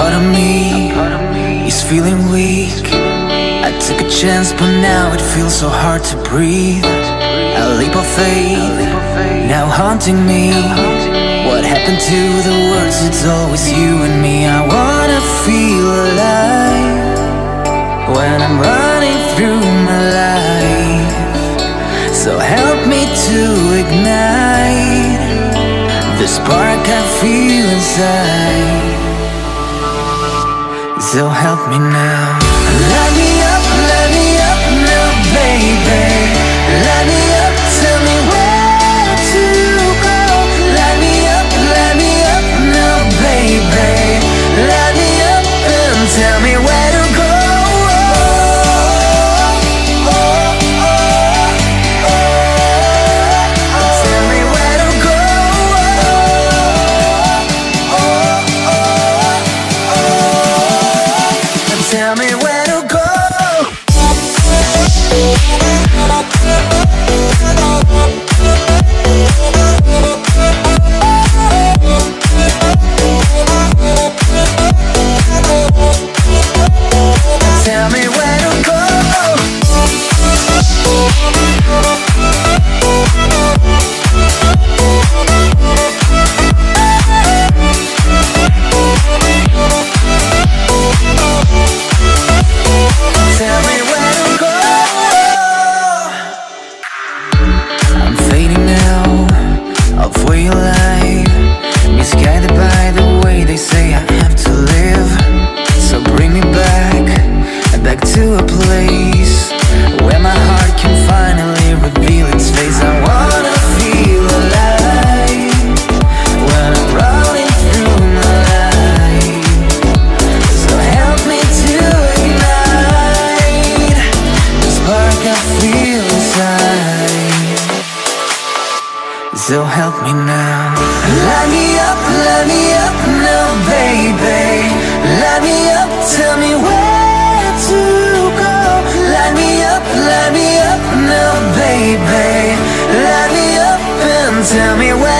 part of me is feeling weak. I took a chance but now it feels so hard to breathe. A leap of faith now haunting me. What happened to the words? It's always you and me. I wanna feel alive When I'm running through my life. So help me to ignite The spark I feel inside So help me now. Light me up, light me up now, baby. Light Let her go. so help me now. Light me up, light me up now, baby. Light me up, tell me where to go. Light me up, light me up now, baby. Light me up and tell me where